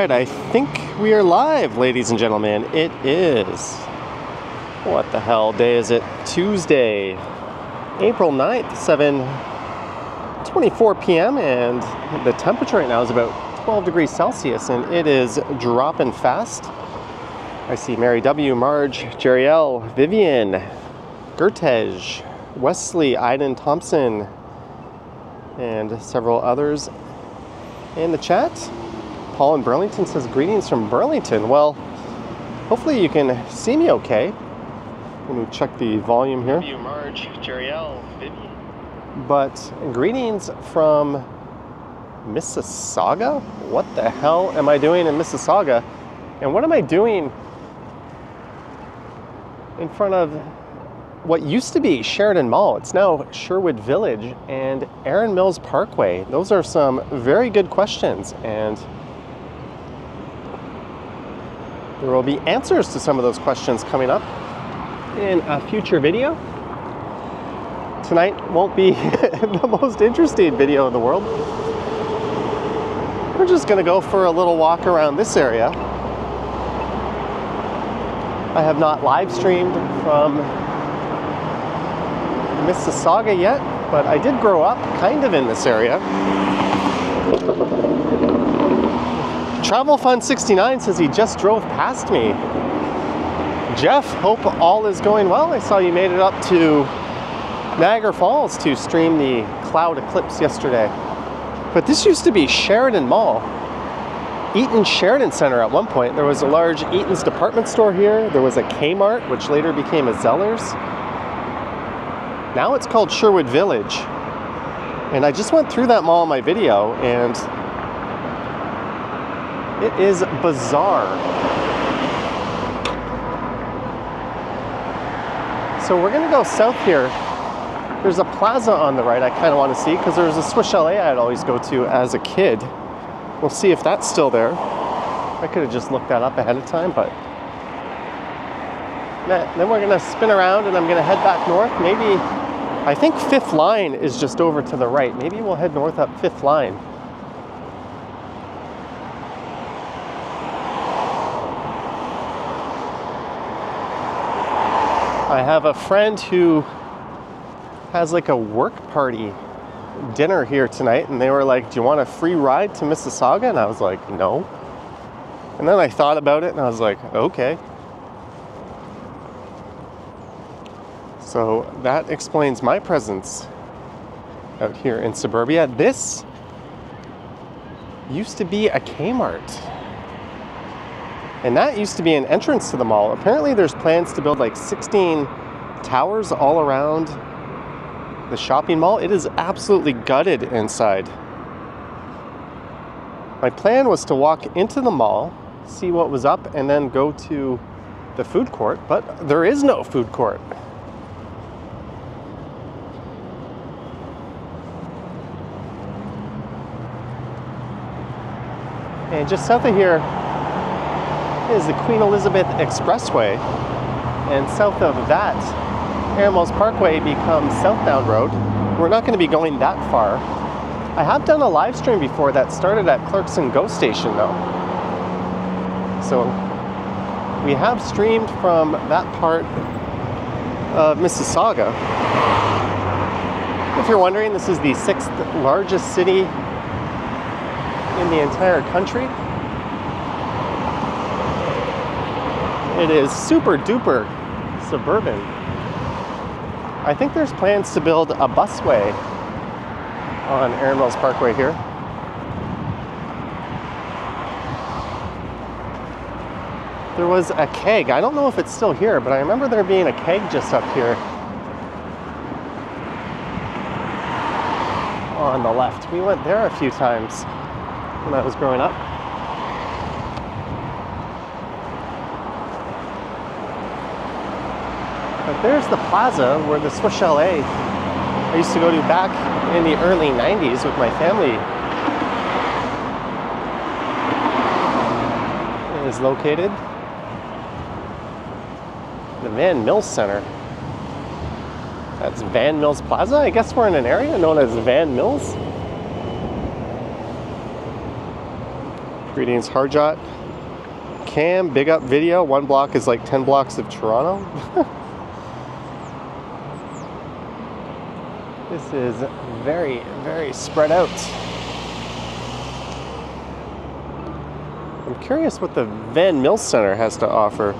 right, I think we are live, ladies and gentlemen. It is. What the hell day is it? Tuesday, April 9th, 7 24 p.m. and the temperature right now is about 12 degrees Celsius and it is dropping fast. I see Mary W, Marge, Jeriel, Vivian, Gertej, Wesley, Iden Thompson, and several others in the chat. Paul in Burlington says greetings from Burlington. Well, hopefully you can see me okay. Let me check the volume here. You, Marge, Jeriel, Vivian. But greetings from Mississauga? What the hell am I doing in Mississauga? And what am I doing in front of what used to be Sheridan Mall? It's now Sherwood Village and Erin Mills Parkway. Those are some very good questions, and there will be answers to some of those questions coming up in a future video tonight won't be the most interesting video in the world. We're just gonna go for a little walk around this area. I have not live streamed from Mississauga yet, but I did grow up kind of in this area. Travel Fun 69 says he just drove past me. Jeff, hope all is going well. I saw you made it up to Niagara Falls to stream the cloud eclipse yesterday. But this used to be Sheridan Mall. Eaton Sheridan Center at one point. There was a large Eaton's department store here. There was a Kmart, which later became a Zellers. Now it's called Sherwood Village. And I just went through that mall in my video, and it is bizarre. So we're gonna go south here there's a plaza on the right I kind of want to see because there's a Swiss Chalet I'd always go to as a kid. We'll see if that's still there. I could have just looked that up ahead of time, but then we're gonna spin around and I'm gonna head back north. Maybe, I think Fifth Line is just over to the right. Maybe we'll head north up Fifth Line. I have a friend who has like a work party dinner here tonight and they were like, Do you want a free ride to Mississauga? And I was like, No. And then I thought about it and I was like, Okay. So that explains my presence out here in suburbia. This used to be a Kmart. And that used to be an entrance to the mall. Apparently, there's plans to build like 16 towers all around the shopping mall. It is absolutely gutted inside. My plan was to walk into the mall, see what was up, and then go to the food court, but there is no food court. And just south of here is the Queen Elizabeth Expressway, and south of that Erin Parkway becomes Southdown Road. We're not going to be going that far. I have done a live stream before that started at Clarkson GO Station though. So we have streamed from that part of Mississauga. If you're wondering, this is the sixth largest city in the entire country. It is super duper suburban. I think there's plans to build a busway on Erin Mills Parkway here. There was a keg. I don't know if it's still here, but I remember there being a keg just up here on the left. We went there a few times when I was growing up. But there's the plaza where the Swiss Chalet I used to go to back in the early 90s with my family is located. The Van Mills Center. That's Van Mills Plaza. I guess we're in an area known as Van Mills. Greetings, Harjot. Cam, big up video. One block is like 10 blocks of Toronto. this is very, very spread out. I'm curious what the Van Mill Center has to offer.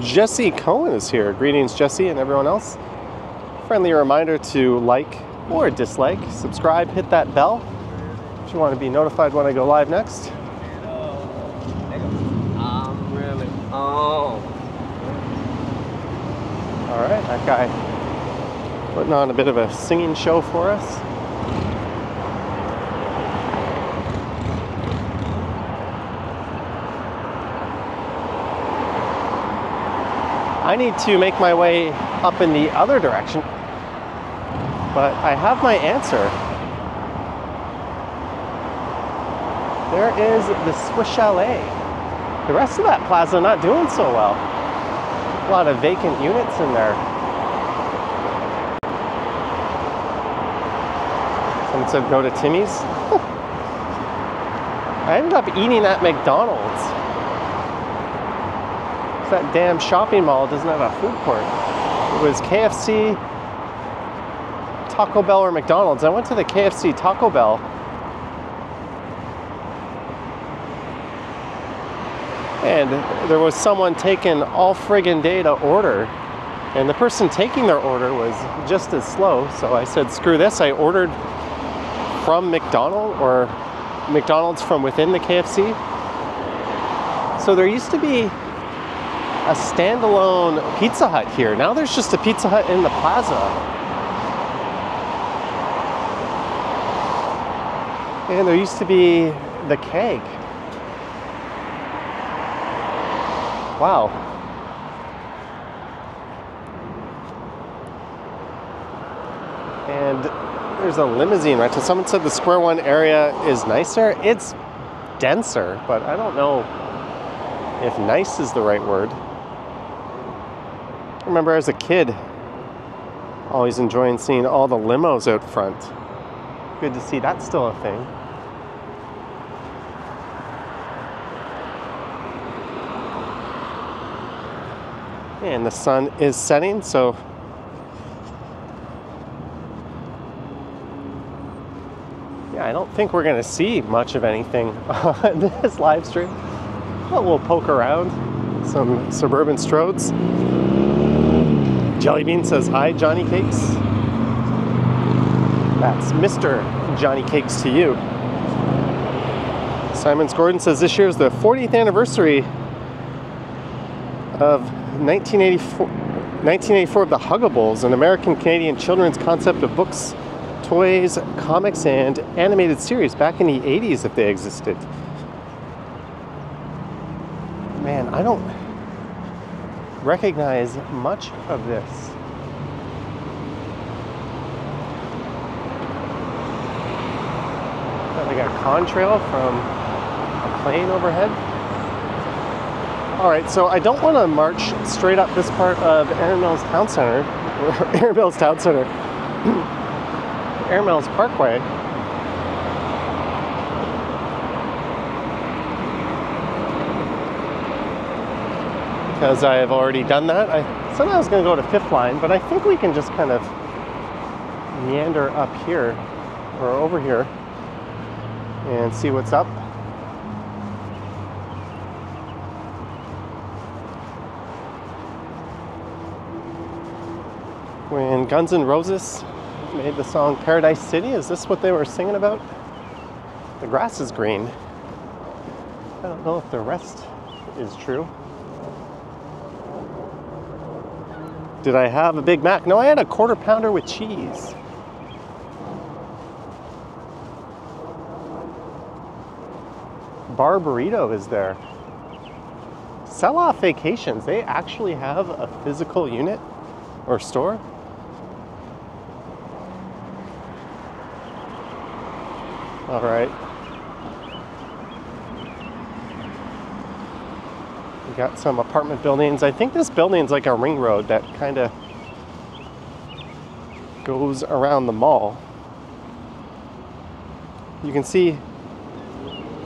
Jesse Cohen is here. Greetings, Jesse, and everyone else. Friendly reminder to like or dislike, subscribe, hit that bell if you want to be notified when I go live next. Really? Oh. All right, that guy putting on a bit of a singing show for us. I need to make my way up in the other direction, but I have my answer. There is the Swiss Chalet. The rest of that plaza not doing so well. A lot of vacant units in there. Said go to Timmy's. I ended up eating at McDonald's. That damn shopping mall doesn't have a food court. It was KFC, Taco Bell, or McDonald's. I went to the KFC Taco Bell. And there was someone taking all friggin' day to order. And the person taking their order was just as slow. So I said, screw this. I ordered from McDonald's or McDonald's from within the KFC. So there used to be a standalone Pizza Hut here. Now there's just a Pizza Hut in the plaza. And there used to be the keg. Wow. And there's a limousine rental. Someone said the Square One area is nicer. It's denser, but I don't know if nice is the right word. I remember as a kid always enjoying seeing all the limos out front. Good to see that's still a thing. And the sun is setting, so yeah, I don't think we're gonna see much of anything on this live stream. But we'll poke around some suburban stroads. Jellybean says hi, Johnny Cakes. That's Mr. Johnny Cakes to you. Simons Gordon says this year is the 40th anniversary of 1984, 1984 of the Huggables, an American Canadian children's concept of books, toys, comics, and animated series back in the 80s if they existed. Man, I don't recognize much of this. Got like a contrail from a plane overhead. All right, so I don't want to march straight up this part of Erin Mills Town Center, Erin Mills Town Center, Erin Mills Parkway. Because I have already done that. I said I was going to go to Fifth Line, but I think we can just kind of meander up here or over here and see what's up. when Guns N' Roses made the song Paradise City. Is this what they were singing about? The grass is green. I don't know if the rest is true. Did I have a Big Mac? No, I had a quarter pounder with cheese. Bar Burrito is there. Sell off vacations. They actually have a physical unit or store. All right. We got some apartment buildings. I think this building's like a ring road that kind of goes around the mall. You can see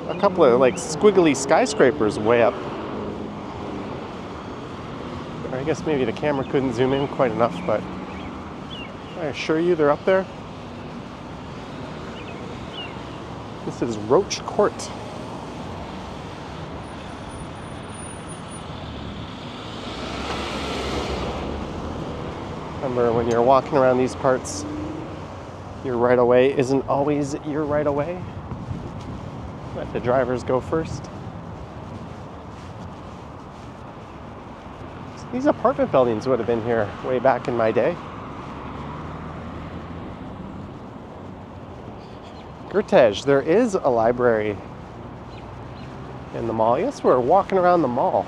a couple of like squiggly skyscrapers way up. I guess maybe the camera couldn't zoom in quite enough, but I assure you they're up there. This is Roach Court. Remember when you're walking around these parts, your right of way isn't always your right of way. Let the drivers go first. These apartment buildings would have been here way back in my day. Gertej, there is a library in the mall. Yes, we're walking around the mall.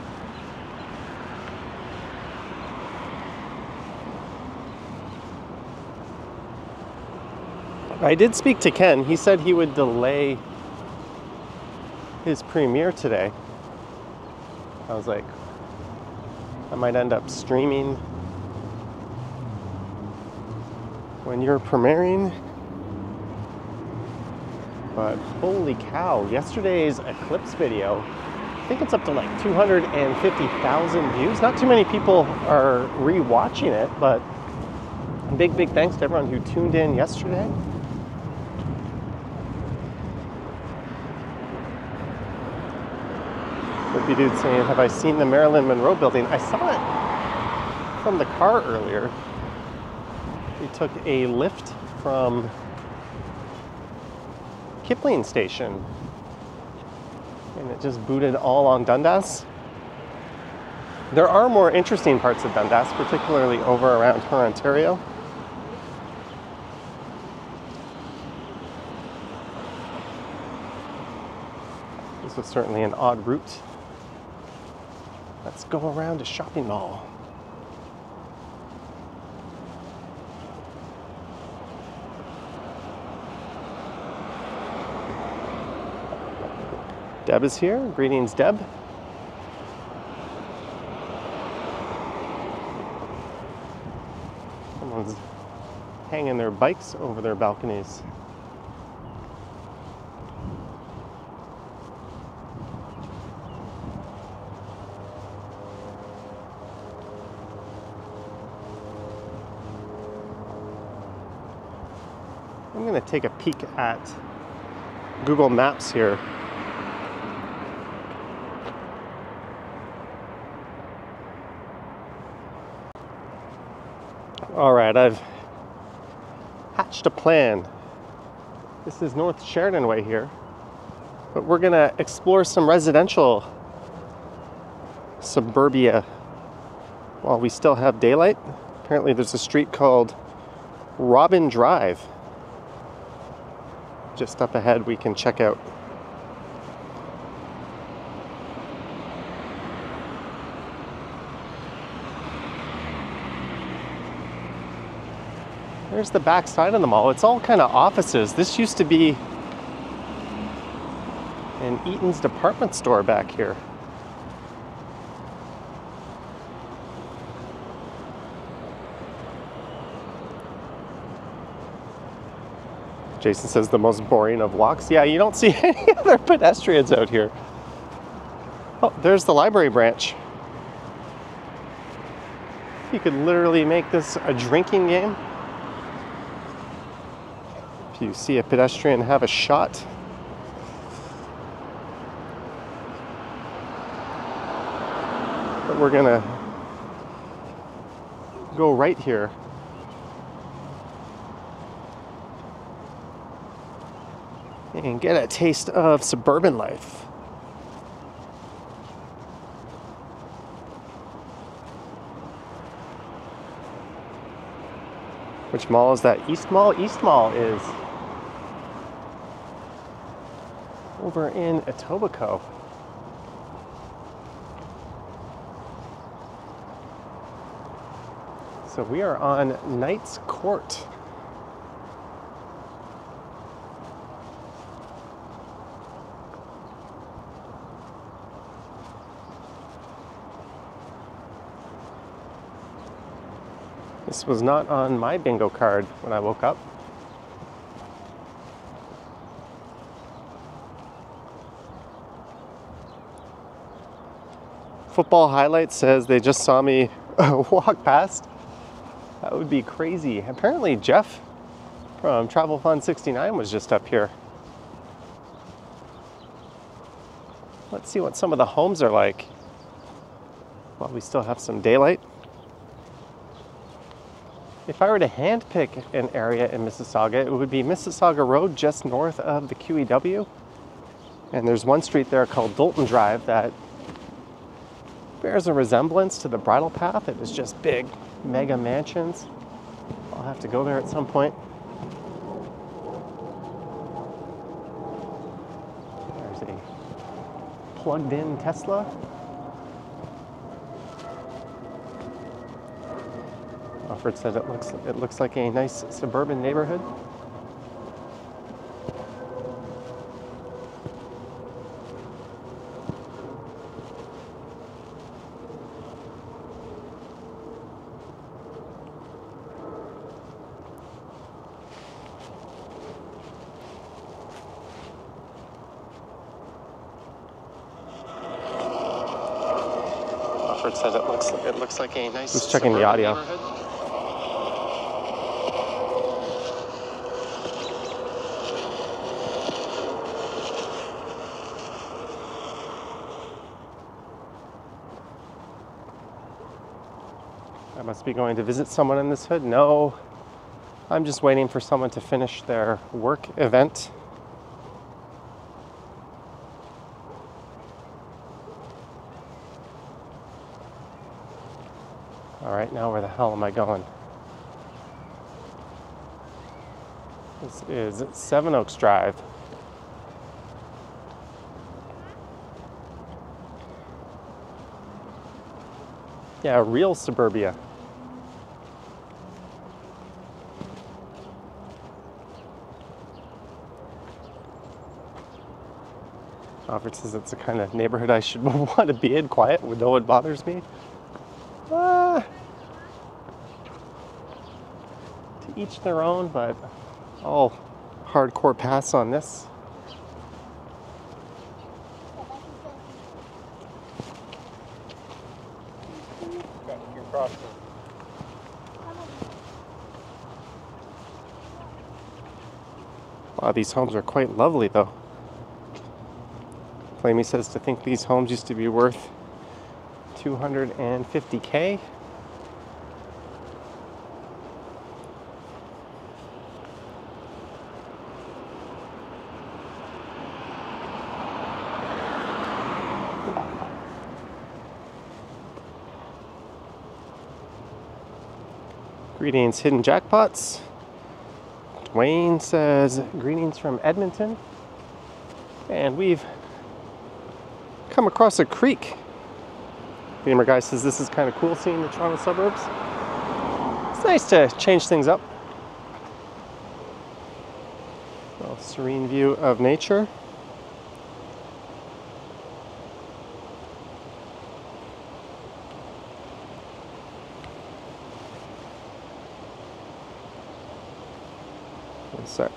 I did speak to Ken. He said he would delay his premiere today. I was like, I might end up streaming when you're premiering. But holy cow, yesterday's Eclipse video, I think it's up to like 250,000 views. Not too many people are re-watching it, but big, big thanks to everyone who tuned in yesterday. Whippy dude saying, have I seen the Marilyn Monroe building? I saw it from the car earlier. We took a lift from Kipling Station. And it just booted all along Dundas. There are more interesting parts of Dundas, particularly over around Hurontario. This was certainly an odd route. Let's go around a shopping mall. Deb is here. Greetings, Deb. Someone's hanging their bikes over their balconies. I'm going to take a peek at Google Maps here. All right, I've hatched a plan. This is North Sheridan Way here, but we're gonna explore some residential suburbia while we still have daylight. Apparently, there's a street called Robin Drive. Just up ahead, we can check out. There's the back side of the mall. It's all kind of offices. This used to be an Eaton's department store back here. Jason says the most boring of walks. Yeah, you don't see any other pedestrians out here. Oh, there's the library branch. You could literally make this a drinking game. If you see a pedestrian have a shot. But we're gonna go right here. And get a taste of suburban life. Which mall is that? East Mall? East Mall is over in Etobicoke. So we are on Knights Court. This was not on my bingo card when I woke up. Football Highlights says they just saw me uh, walk past. That would be crazy. Apparently, Jeff from Travel Fun 69 was just up here. Let's see what some of the homes are like while we still have some daylight. If I were to handpick an area in Mississauga, it would be Mississauga Road just north of the QEW. And there's one street there called Doulton Drive that bears a resemblance to the bridle path. It is just big, mega mansions. I'll have to go there at some point. There's a plugged in Tesla. Alfred said it looks it looks like a nice suburban neighborhood. Alfred said it looks it looks like a nice. Who's checking the audio? I must be going to visit someone in this hood. No, I'm just waiting for someone to finish their work event. Now where the hell am I going? This is Seven Oaks Drive. Yeah, real suburbia. Alfred says it's the kind of neighborhood I should want to be in, quiet, where no one bothers me. Ah. to each their own, but I'll hardcore pass on this. Wow, these homes are quite lovely though. Flamey says to think these homes used to be worth 250k. Greetings, hidden jackpots. Dwayne says, Greetings from Edmonton. And we've come across a creek. Gamer guy says this is kind of cool seeing the Toronto suburbs. It's nice to change things up. Well, serene view of nature. Sec.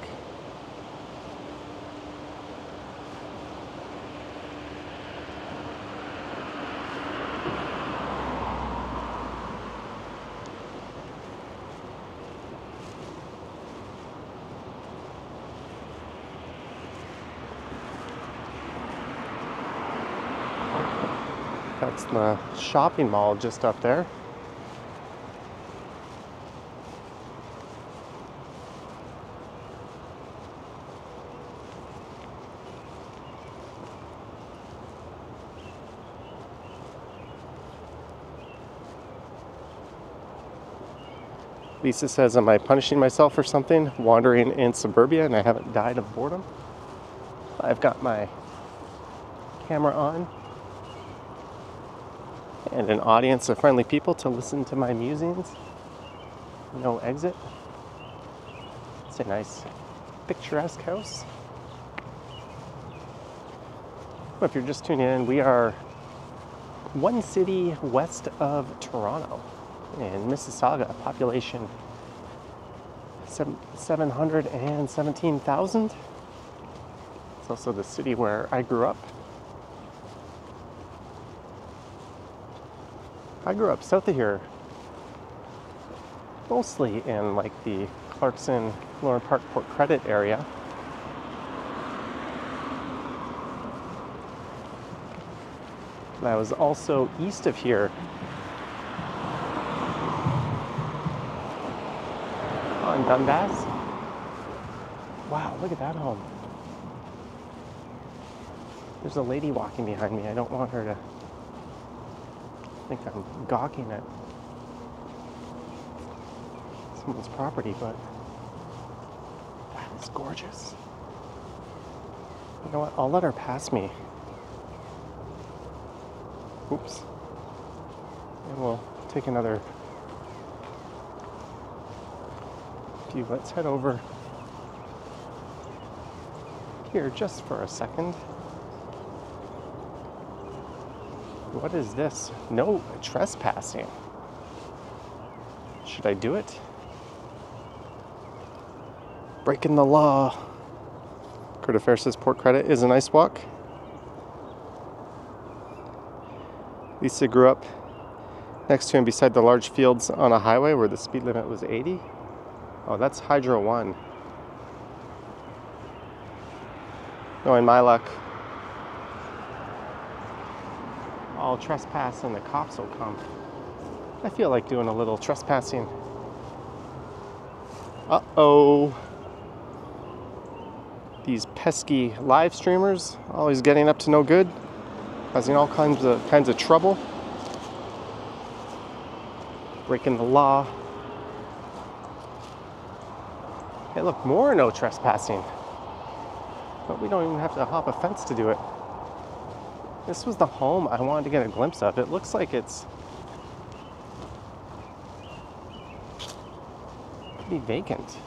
That's the shopping mall just up there. Lisa says, Am I punishing myself for something? Wandering in suburbia and I haven't died of boredom? I've got my camera on and an audience of friendly people to listen to my musings. No exit. It's a nice, picturesque house. Well, if you're just tuning in, we are one city west of Toronto in Mississauga, population 717,000. It's also the city where I grew up. I grew up south of here, mostly in like the Clarkson, Lorne Park, Port Credit area. And I was also east of here on Dundas. Wow, look at that home. There's a lady walking behind me. I don't want her to think I'm gawking at someone's property, but that is gorgeous. You know what? I'll let her pass me. Oops. And we'll take another view. Let's head over here just for a second. What is this? No trespassing. Should I do it? Breaking the law. Curtis Fair says Port Credit is a nice walk. Lisa grew up next to and beside the large fields on a highway where the speed limit was 80. Oh, that's Hydro 1. Knowing my luck, I'll trespass and the cops will come. I feel like doing a little trespassing. Uh oh. These pesky live streamers always getting up to no good, causing all kinds of kinds of trouble, breaking the law. Hey, look, more no trespassing. But we don't even have to hop a fence to do it. This was the home I wanted to get a glimpse of. It looks like it's pretty vacant.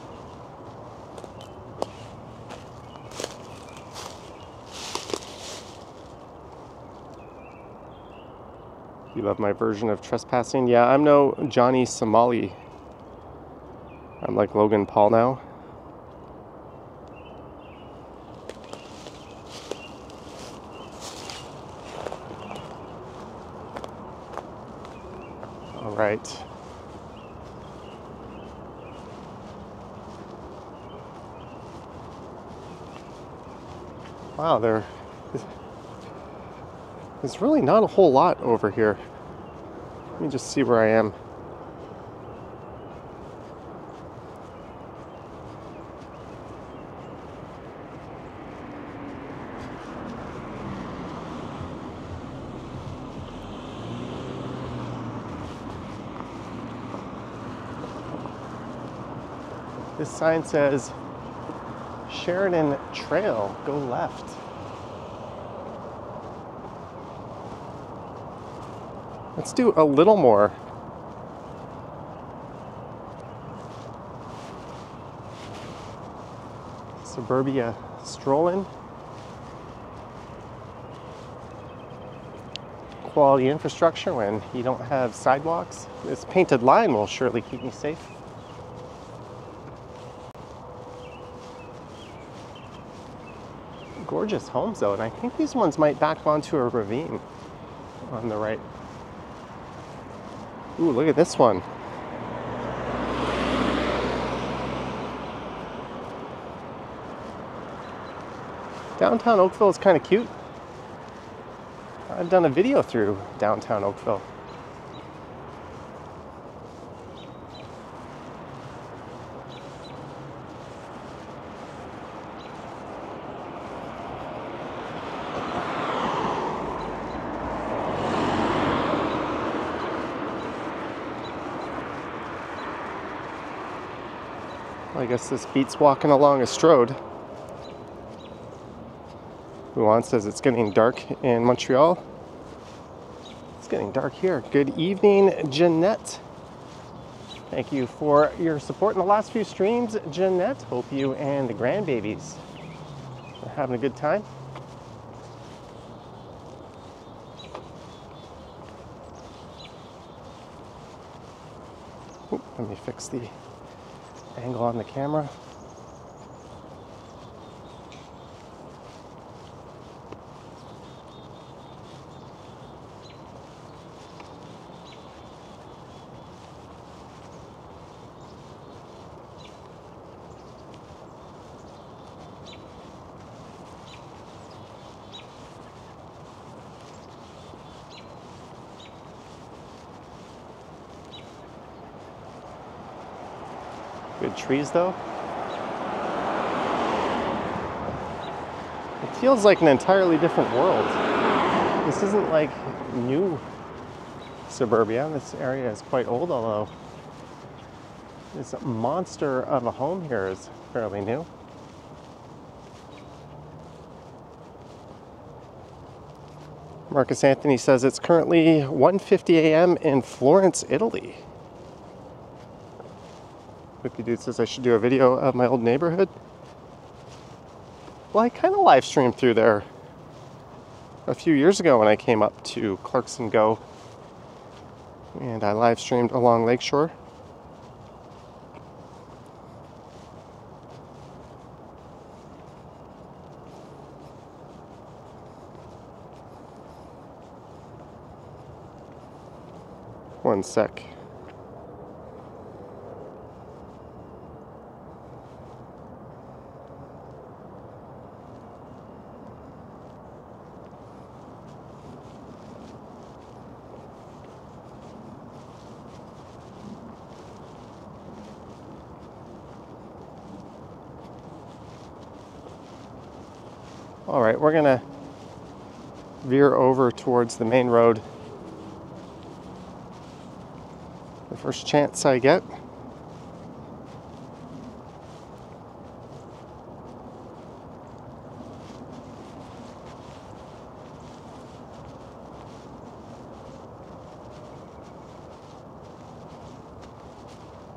You love my version of trespassing? Yeah, I'm no Johnny Somali. I'm like Logan Paul now. All right. Wow, there. There's really not a whole lot over here. Let me just see where I am. Sign says Sheridan Trail, go left. Let's do a little more. Suburbia strolling. Quality infrastructure when you don't have sidewalks. This painted line will surely keep me safe. Gorgeous homes though, and I think these ones might back onto a ravine on the right. Ooh, look at this one. Downtown Oakville is kind of cute. I've done a video through downtown Oakville. Guess this beats walking along a stroad. Luan says it's getting dark in Montreal. It's getting dark here. Good evening, Jeanette. Thank you for your support in the last few streams, Jeanette. Hope you and the grandbabies are having a good time. Let me fix the angle on the camera. Trees though. It feels like an entirely different world. This isn't like new suburbia. This area is quite old, although this monster of a home here is fairly new. Marcus Anthony says it's currently 1:50 a.m. in Florence, Italy. Cookie Dude says I should do a video of my old neighborhood. Well, I kind of live streamed through there a few years ago when I came up to Clarkson Go, and I live streamed along Lakeshore. One sec. All right, we're gonna veer over towards the main road. The first chance I get.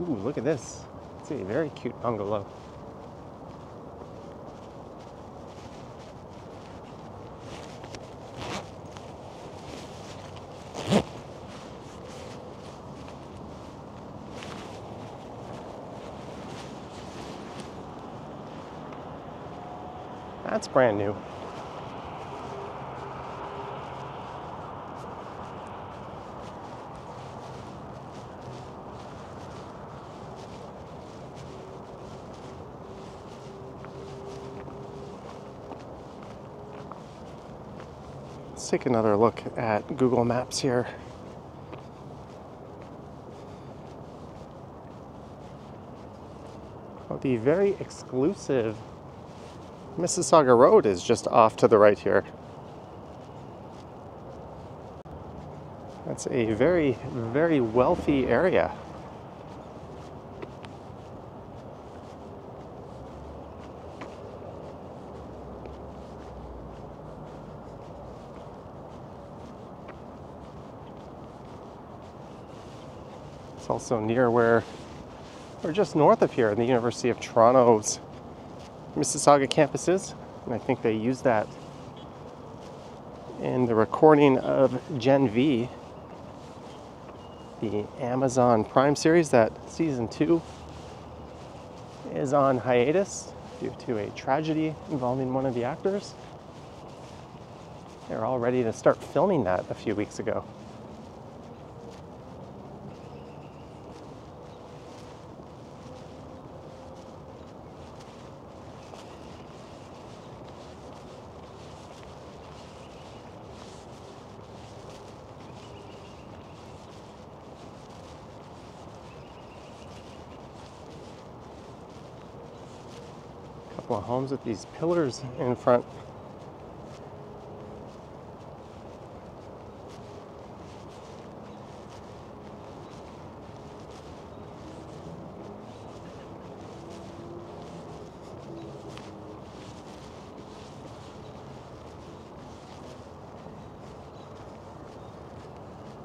Ooh, look at this. It's a very cute bungalow. Brand new. Let's take another look at Google Maps here. The very exclusive Mississauga Road is just off to the right here. That's a very, very wealthy area. It's also near where, or just north of here, in the University of Toronto's Mississauga campuses, and I think they use that in the recording of Gen V, the Amazon Prime series that season two is on hiatus due to a tragedy involving one of the actors. They were all ready to start filming that a few weeks ago. Homes with these pillars in front.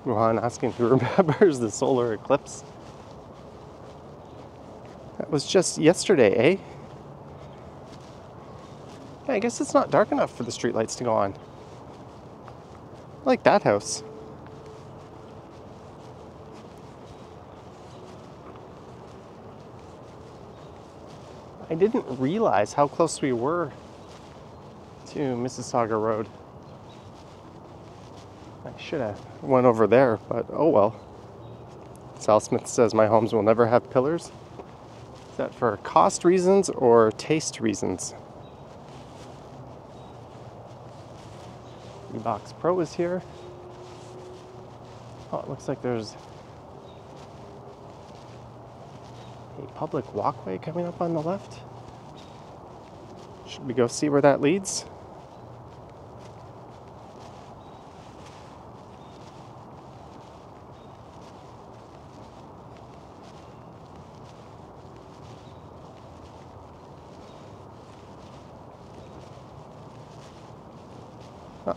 Rohan asking who remembers the solar eclipse. That was just yesterday, eh? I guess it's not dark enough for the streetlights to go on. I like that house. I didn't realize how close we were to Mississauga Road. I should have went over there, but oh well. Sal Smith says my homes will never have pillars. Is that for cost reasons or taste reasons? Box Pro is here. Oh, it looks like there's a public walkway coming up on the left. Should we go see where that leads?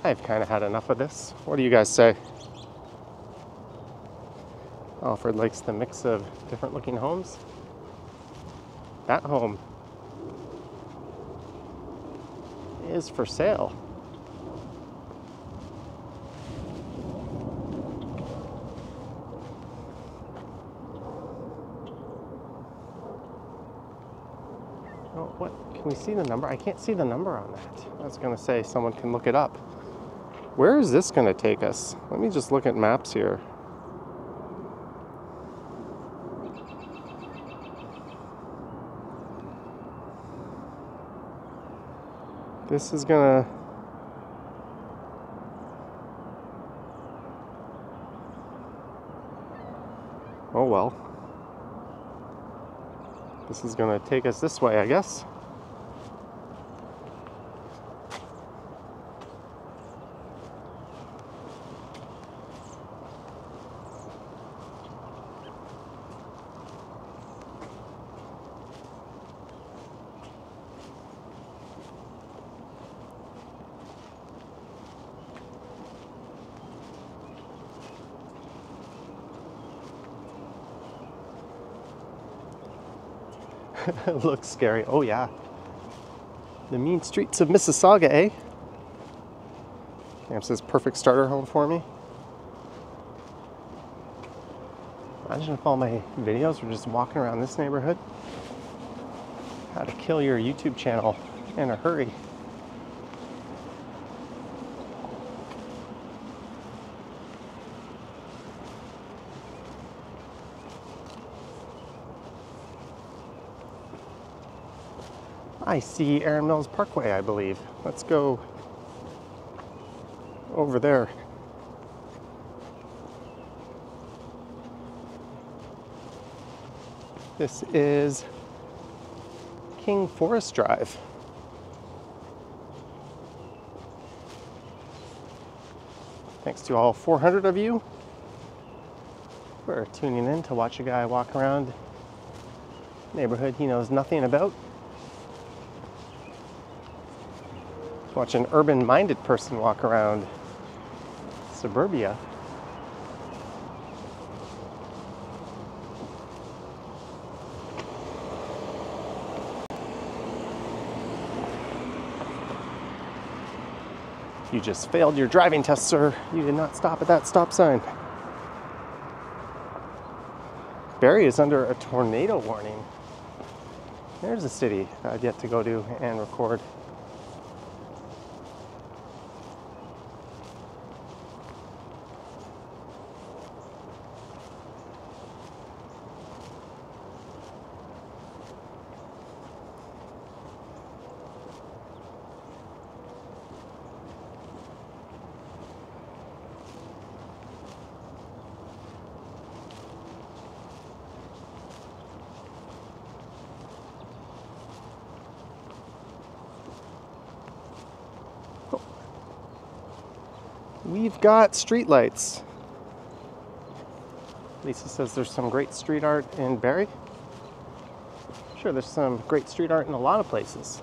I've kind of had enough of this. What do you guys say? Alfred likes the mix of different looking homes. That home is for sale. Oh, what? Can we see the number? I can't see the number on that. I was going to say someone can look it up. Where is this going to take us? Let me just look at maps here. This is gonna. Oh well. This is gonna take us this way, I guess. Looks scary. Oh, yeah. The mean streets of Mississauga, eh? Camp says perfect starter home for me. Imagine if all my videos were just walking around this neighborhood. How to kill your YouTube channel in a hurry. I see Erin Mills Parkway, I believe. Let's go over there. This is King Forest Drive. Thanks to all 400 of you for tuning in to watch a guy walk around neighborhood he knows nothing about. Watch an urban minded person walk around suburbia. You just failed your driving test, sir. You did not stop at that stop sign. Barrie is under a tornado warning. There's a city I've yet to go to and record. We've got streetlights. Lisa says there's some great street art in Barrie. Sure, there's some great street art in a lot of places.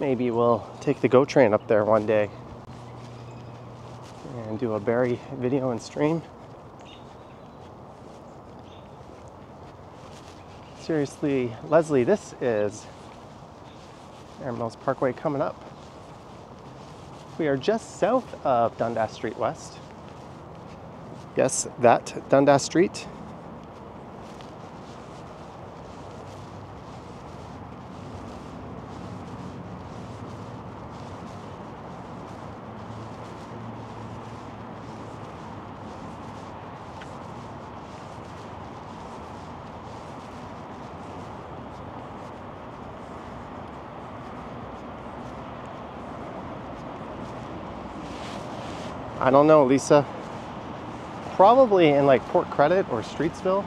Maybe we'll take the GO train up there one day and do a Barrie video and stream. Seriously, Leslie, this is Erin Mills Parkway coming up. We are just south of Dundas Street West. Yes, that Dundas Street. I don't know, Lisa. probably in like Port Credit or Streetsville.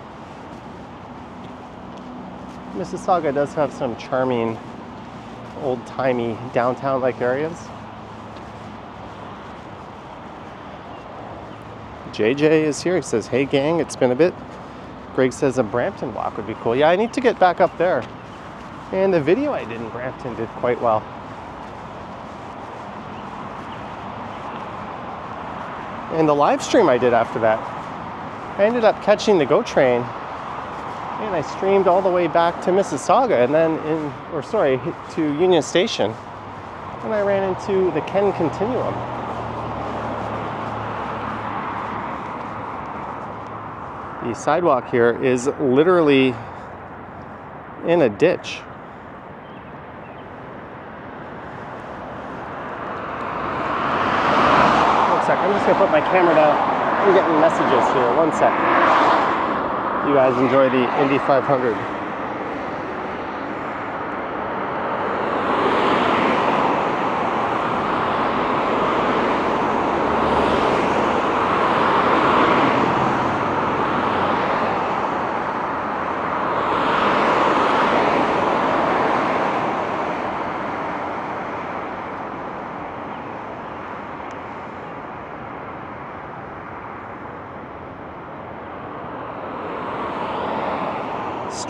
Mississauga does have some charming, old timey downtown like areas. JJ is here. He says, Hey gang, it's been a bit. Greg says a Brampton walk would be cool. Yeah, I need to get back up there. And the video I did in Brampton did quite well. And the live stream I did after that, I ended up catching the GO train and I streamed all the way back to Mississauga and then in, or sorry, to Union Station. And I ran into the Ken Continuum. The sidewalk here is literally in a ditch. One sec, I'm just gonna put my camera down. I'm getting messages here. One sec. You guys enjoy the Indy 500.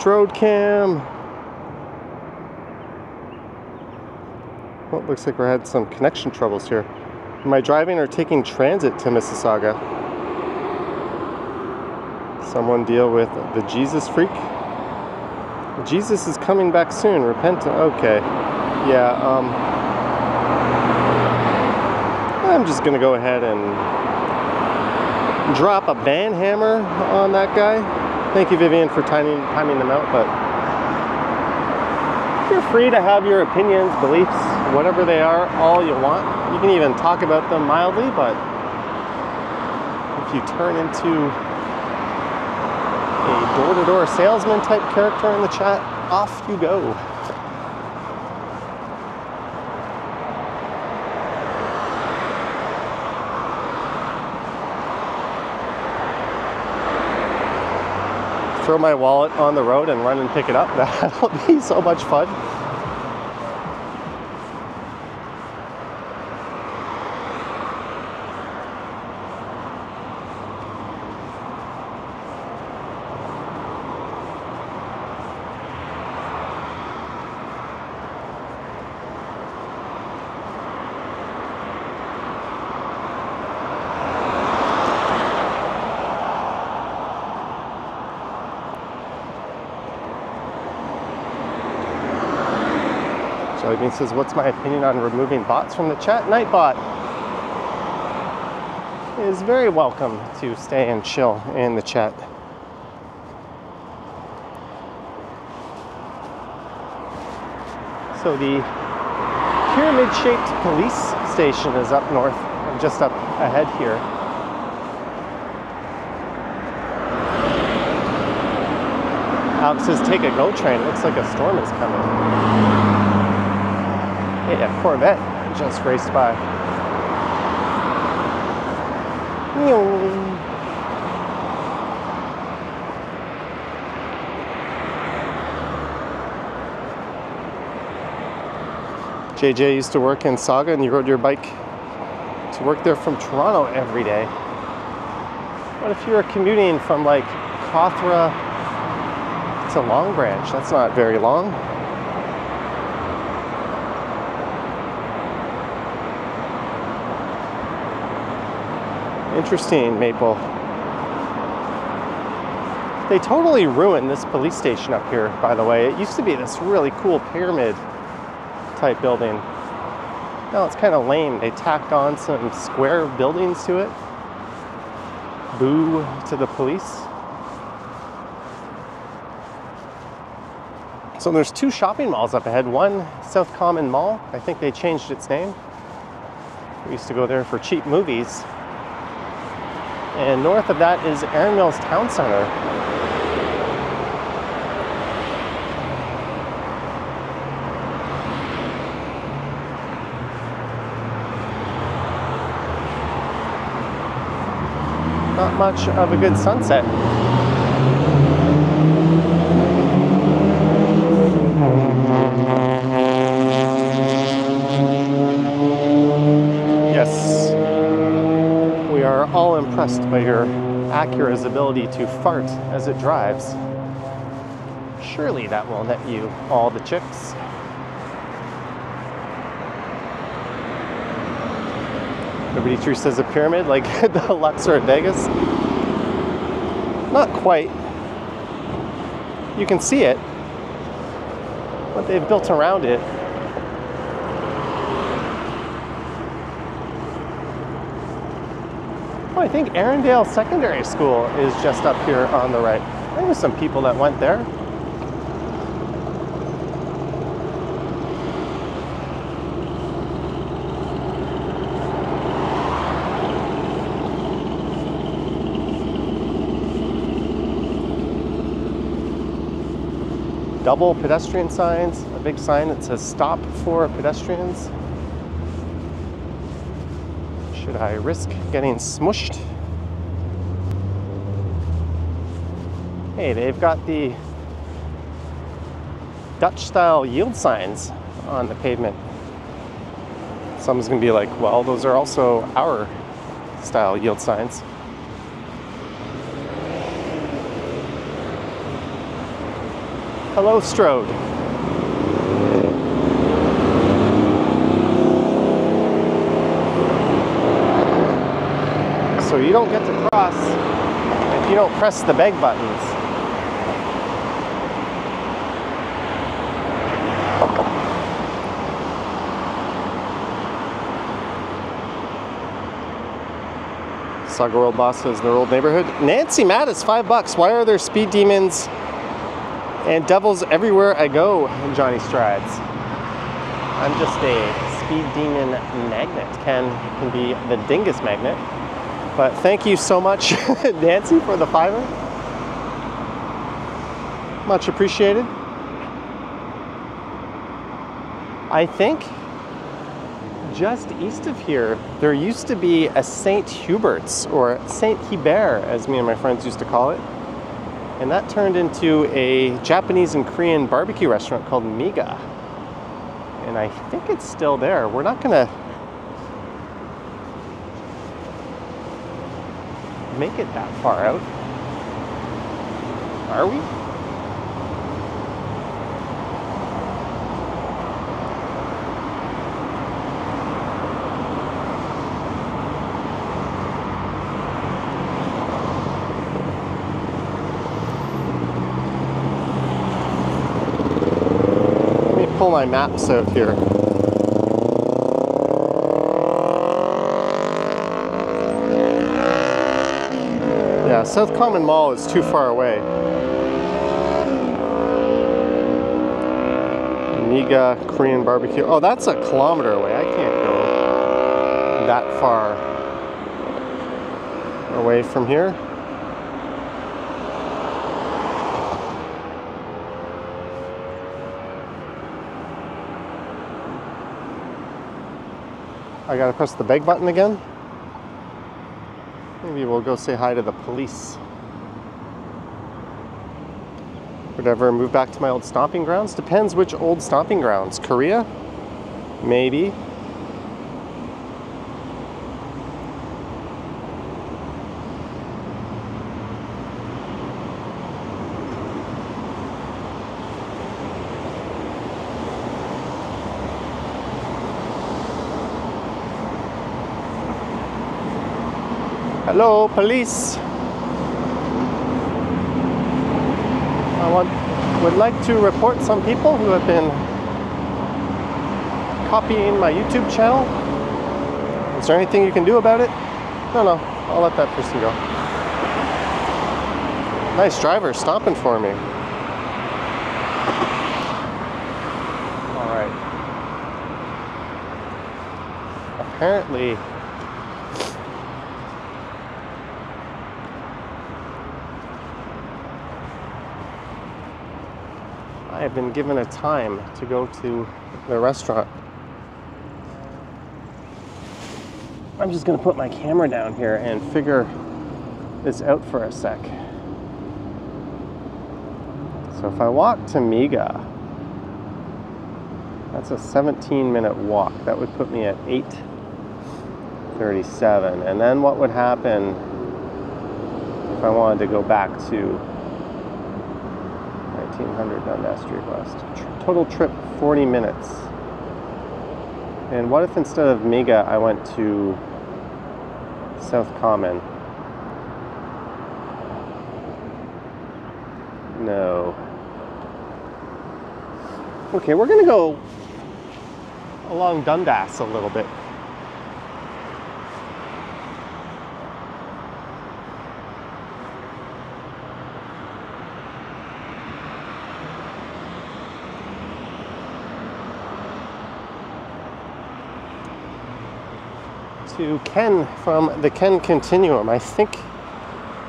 Stroad cam. Well, looks like we're had some connection troubles here. Am I driving or taking transit to Mississauga? Someone deal with the Jesus freak. Jesus is coming back soon. Repent. Okay. Yeah, um. I'm just gonna go ahead and drop a band hammer on that guy. Thank you, Vivian, for timing, timing them out, but you're free to have your opinions, beliefs, whatever they are, all you want. You can even talk about them mildly, but if you turn into a door-to-door salesman type character in the chat, off you go. Throw my wallet on the road and run and pick it up. That'll be so much fun. Jellybean says, What's my opinion on removing bots from the chat? Nightbot is very welcome to stay and chill in the chat. So the pyramid shaped police station is up north, just up ahead here. Alex says, Take a GO train. It looks like a storm is coming. Hey, a Corvette just raced by. JJ used to work in Saga and you rode your bike to work there from Toronto every day. What if you were commuting from like Cawthra to Long Branch? That's not very long. Interesting, Maple. They totally ruined this police station up here, by the way. It used to be this really cool pyramid type building. Now it's kind of lame. They tacked on some square buildings to it. Boo to the police. So there's two shopping malls up ahead. One, South Common Mall. I think they changed its name. We used to go there for cheap movies. And north of that is Erin Mills Town Center. Not much of a good sunset. Yes, impressed by your Acura's ability to fart as it drives. Surely that will net you all the chicks. Nobody True says a pyramid like the Luxor at Vegas. Not quite. You can see it, what they've built around it. Oh, I think Erindale Secondary School is just up here on the right. There was some people that went there. double pedestrian signs, a big sign that says stop for pedestrians. Should I risk getting smushed? Hey, they've got the Dutch style yield signs on the pavement. Someone's gonna be like, well, those are also our style yield signs. Hello, Strode. So you don't get to cross if you don't press the beg buttons. Saga World Boss is their old neighborhood. Nancy Matt Mattis, five bucks. Why are there speed demons and devils everywhere I go, in Johnny Strides. I'm just a speed demon magnet. Can can be the dingus magnet. But thank you so much, Nancy, for the fiver. Much appreciated. I think just east of here, there used to be a St. Hubert's or St. Hubert, as me and my friends used to call it. And that turned into a Japanese and Korean barbecue restaurant called Miga. And I think it's still there. We're not gonna make it that far out. Are we? Let me pull my maps out here. Yeah, South Common Mall is too far away. Miga Korean barbecue. Oh, that's a kilometer away. I can't go that far away from here. I gotta press the beg button again. Maybe we'll go say hi to the police. Whatever, move back to my old stomping grounds. Depends which old stomping grounds. Korea? Maybe. Hello, police. I want, would like to report some people who have been copying my YouTube channel. Is there anything you can do about it? No, no, I'll let that person go. Nice driver stopping for me. All right. Apparently, I have been given a time to go to the restaurant. I'm just gonna put my camera down here and figure this out for a sec. So if I walk to Miga, that's a 17 minute walk. That would put me at 8:37. And then what would happen if I wanted to go back to 1900 Dundas Street West? Tr- Total trip 40 minutes. And what if instead of Miga, I went to South Common? No. Okay, we're gonna go along Dundas a little bit. To Ken from the Ken Continuum. I think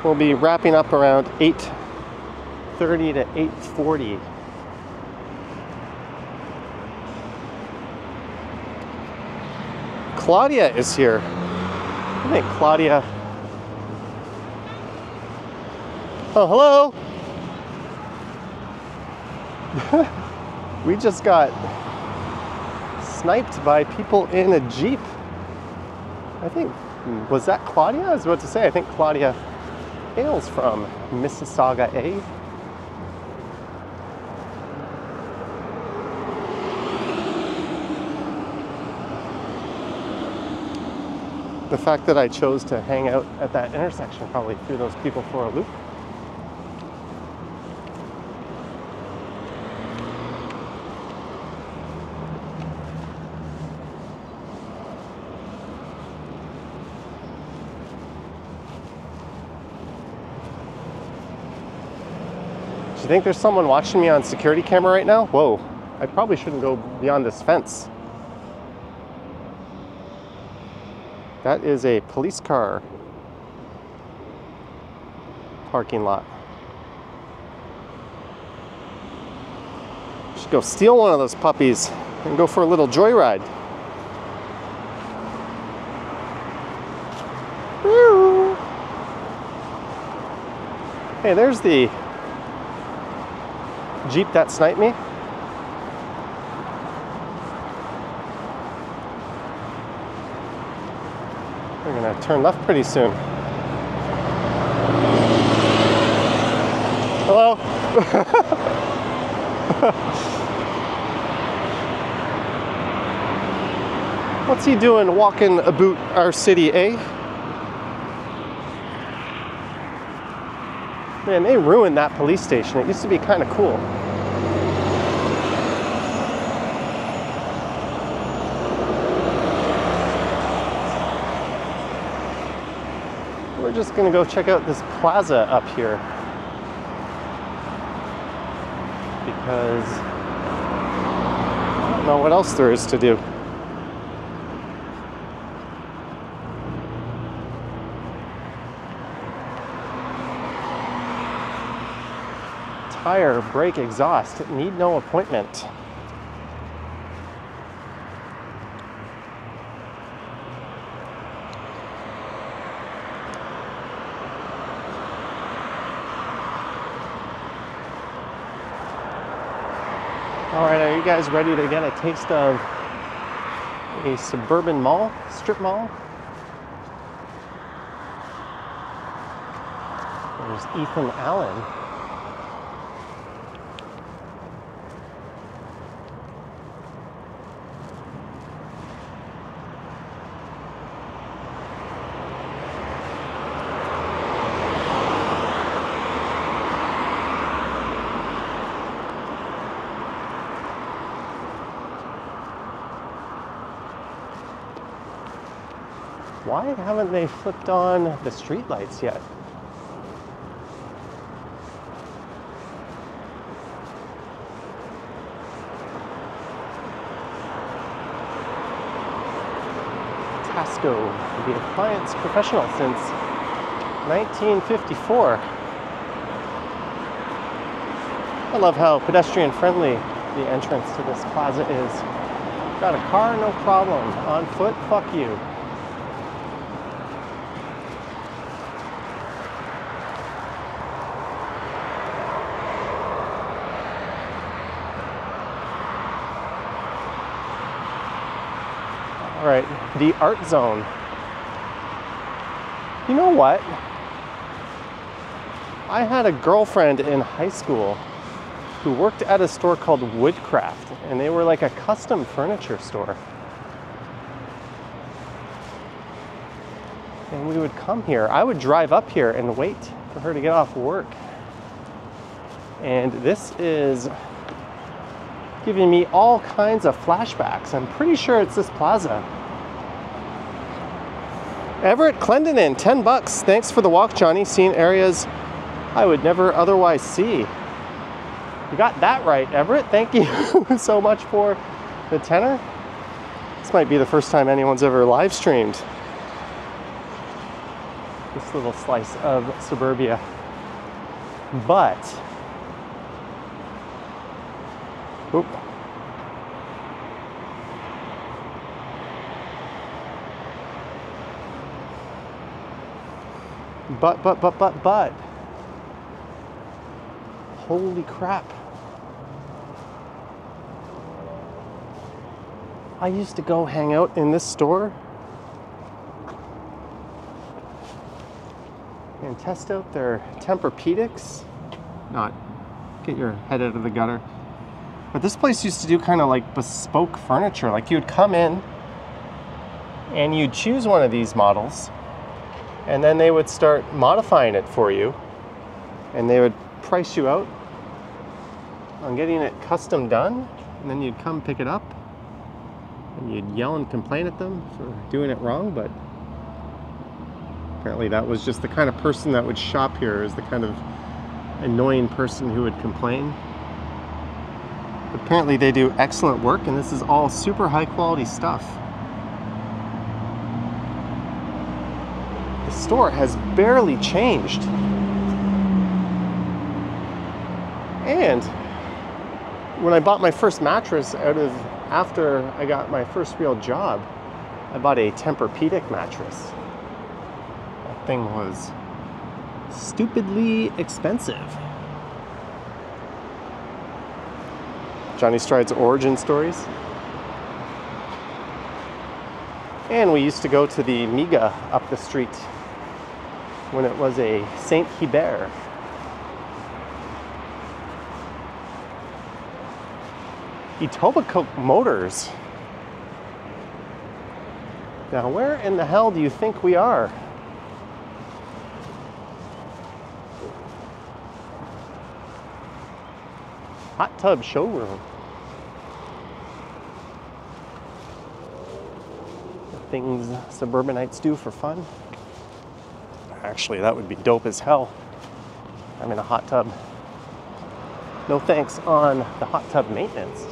we'll be wrapping up around 8:30 to 8:40. Claudia is here. I think Claudia. Oh, hello. we just got sniped by people in a Jeep. I think, was that Claudia? I was about to say, I think Claudia hails from Mississauga A. the fact that I chose to hang out at that intersection probably threw those people for a loop. Think there's someone watching me on security camera right now? Whoa, I probably shouldn't go beyond this fence. That is a police car parking lot. Should go steal one of those puppies and go for a little joyride. Hey, there's the Jeep that sniped me. We're gonna turn left pretty soon. Hello? What's he doing walking about our city, eh? Man, they ruined that police station. It used to be kind of cool. We're just gonna go check out this plaza up here. Because I don't know what else there is to do. Tire, brake, exhaust, need no appointment. All right, are you guys ready to get a taste of a suburban mall, strip mall? There's Ethan Allen. Why haven't they flipped on the streetlights yet? Tasco, the appliance professional since 1954. I love how pedestrian friendly the entrance to this plaza is. Got a car, no problem. On foot, fuck you. All right, the art zone. You know what? I had a girlfriend in high school who worked at a store called Woodcraft, and they were like a custom furniture store. And we would come here. I would drive up here and wait for her to get off work. And this is giving me all kinds of flashbacks. I'm pretty sure it's this plaza. Everett Clendenin, 10 bucks. Thanks for the walk, Johnny. Seeing areas I would never otherwise see. You got that right, Everett. Thank you so much for the tenor. This might be the first time anyone's ever live streamed this little slice of suburbia. But, But, but, but, but, but, holy crap. I used to go hang out in this store and test out their Tempur-Pedics. Not get your head out of the gutter. But this place used to do kind of like bespoke furniture. Like you'd come in and you'd choose one of these models and then they would start modifying it for you. And they would price you out on getting it custom done. And then you'd come pick it up. And you'd yell and complain at them for doing it wrong but apparently that was just the kind of person that would shop here is the kind of annoying person who would complain. Apparently they do excellent work and this is all super high quality stuff store has barely changed. And when I bought my first mattress out of after I got my first real job, I bought a Tempur-Pedic mattress. That thing was stupidly expensive. Johnny Stride's origin stories. And we used to go to the Miga up the street when it was a Saint Hubert. Etobicoke Motors. Now, where in the hell do you think we are? Hot tub showroom. The things suburbanites do for fun. Actually, that would be dope as hell. I'm in a hot tub. No thanks on the hot tub maintenance.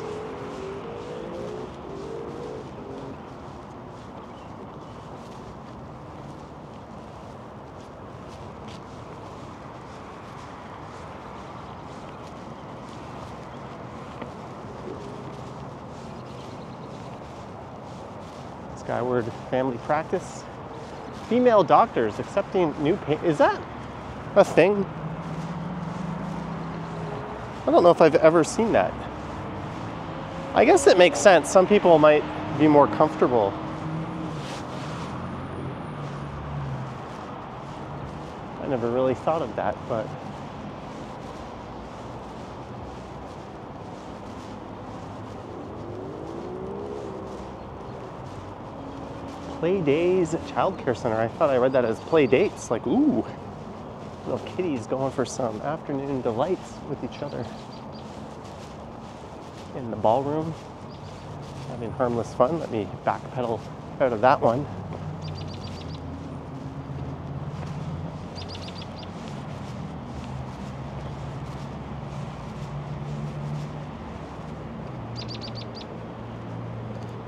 Skyward Family Practice female doctors accepting new pain. Is that a thing? I don't know if I've ever seen that. I guess it makes sense. Some people might be more comfortable. I never really thought of that, but Play Days Childcare Center. I thought I read that as play dates. Like, ooh, little kitties going for some afternoon delights with each other in the ballroom, having harmless fun. Let me backpedal out of that one.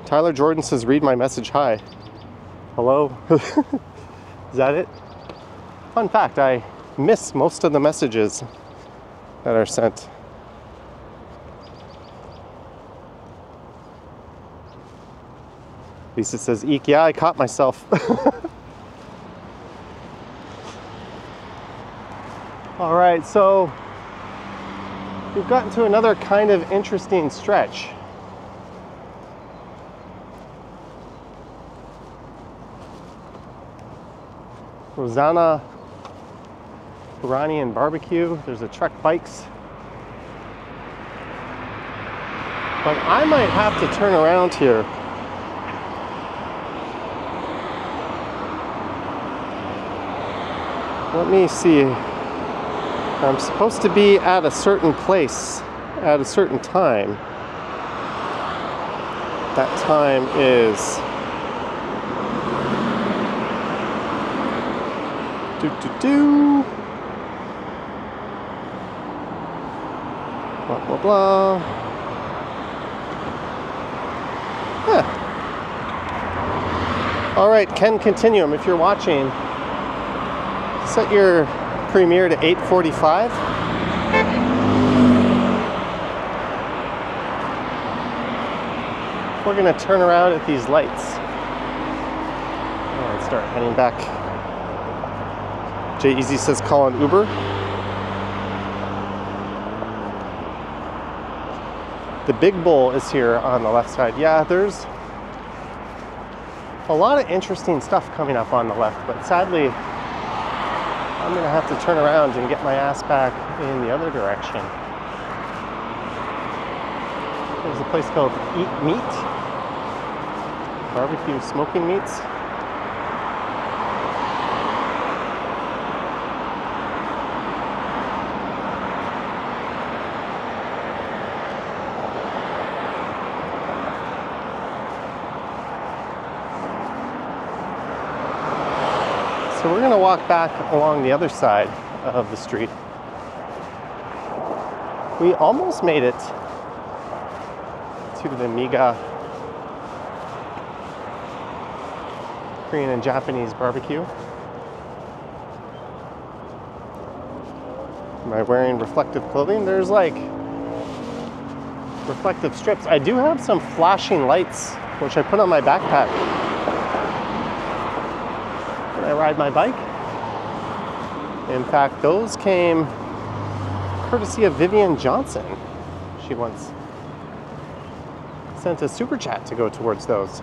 Tyler Jordan says, read my message. Hi. Hello? Is that it? Fun fact I miss most of the messages that are sent. Lisa says, Eek, yeah, I caught myself. All right, so we've gotten to another kind of interesting stretch. Rosanna Iranian barbecue. There's a Trek Bikes. But I might have to turn around here. Let me see. I'm supposed to be at a certain place at a certain time. That time is do do do blah blah blah. Yeah. All right, Ken Continuum, if you're watching, set your premiere to 8:45. We're gonna turn around at these lights and start heading back. Jay Easy says call an Uber. The Big Bull is here on the left side. Yeah, there's a lot of interesting stuff coming up on the left, but sadly, I'm gonna have to turn around and get my ass back in the other direction. There's a place called Eat Meat, barbecue smoking meats. Gonna walk back along the other side of the street. We almost made it to the Miga Korean and Japanese barbecue. Am I wearing reflective clothing? There's like reflective strips. I do have some flashing lights, which I put on my backpack when I ride my bike. In fact, those came courtesy of Vivian Johnson. She once sent a super chat to go towards those.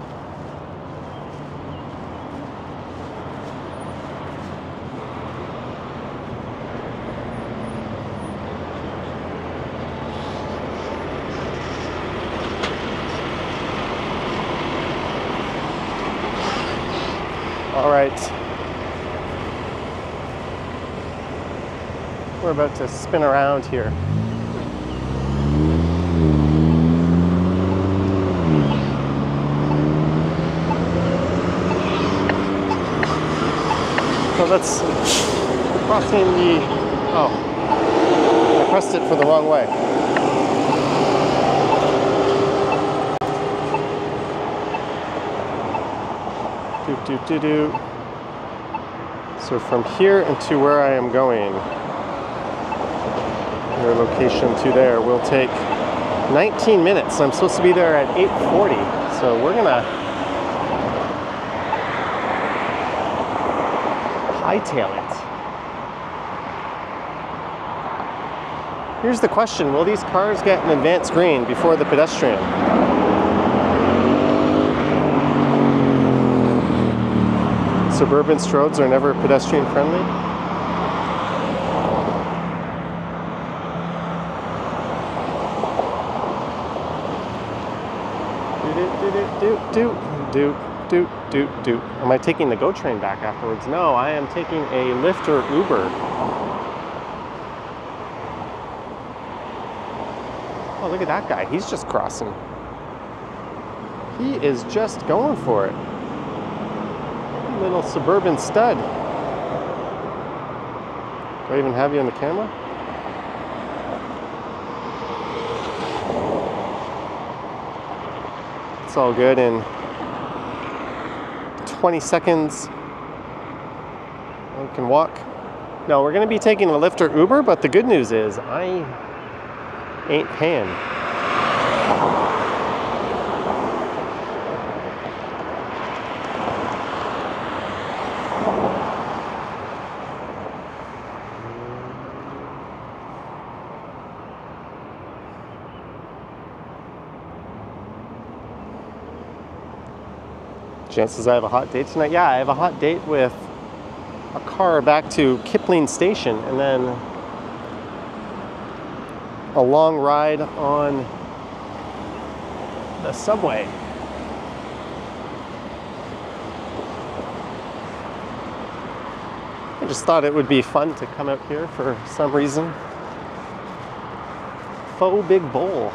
All right. We're about to spin around here. So that's crossing the. Oh, I pressed it for the wrong way. Do, do, do, do. So from here into where I am going, your location to there will take 19 minutes. I'm supposed to be there at 8:40, so we're gonna hightail it. Here's the question: Will these cars get an advanced green before the pedestrian? Suburban roads are never pedestrian friendly. Do do do do do do. Am I taking the GO train back afterwards? No, I am taking a Lyft or Uber. Oh, look at that guy. He's just crossing. He is just going for it little suburban stud. Do I even have you on the camera? It's all good in 20 seconds. I can walk. No, we're to be taking a Lyft or Uber, but the good news is I ain't paying. Chances I have a hot date tonight? Yeah, I have a hot date with a car back to Kipling Station and then a long ride on the subway. I just thought it would be fun to come out here for some reason. Pho Big Bowl.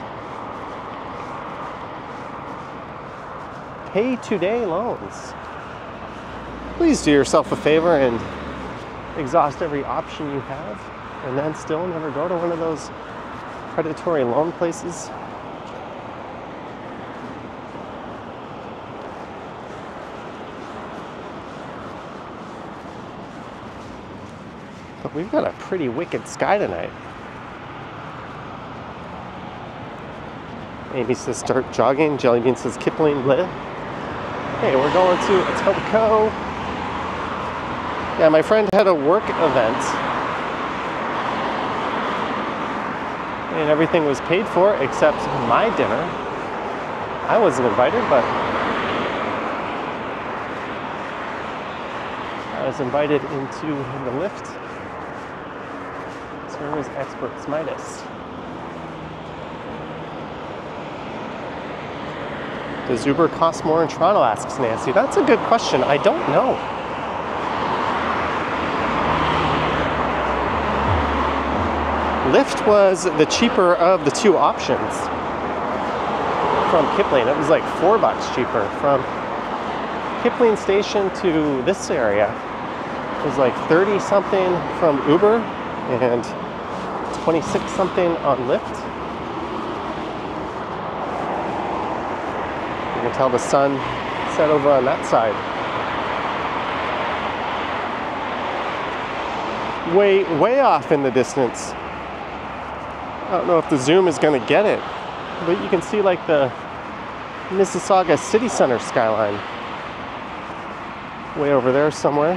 Pay today loans. Please do yourself a favor and exhaust every option you have, and then still never go to one of those predatory loan places. But we've got a pretty wicked sky tonight. Amy says start jogging. Jellybean says Kipling live. Hey, we're going to Etobicoke. Yeah, my friend had a work event. And everything was paid for except my dinner. I wasn't invited, but I was invited into the Lyft. Service experts Midas. Does Uber cost more in Toronto? asks Nancy. That's a good question. I don't know. Lyft was the cheaper of the two options from Kipling. It was like four bucks cheaper from Kipling Station to this area. It was like 30 something from Uber and 26 something on Lyft. Tell the sun set over on that side. Way, way off in the distance. I don't know if the zoom is going to get it, but you can see like the Mississauga City Center skyline way over there somewhere.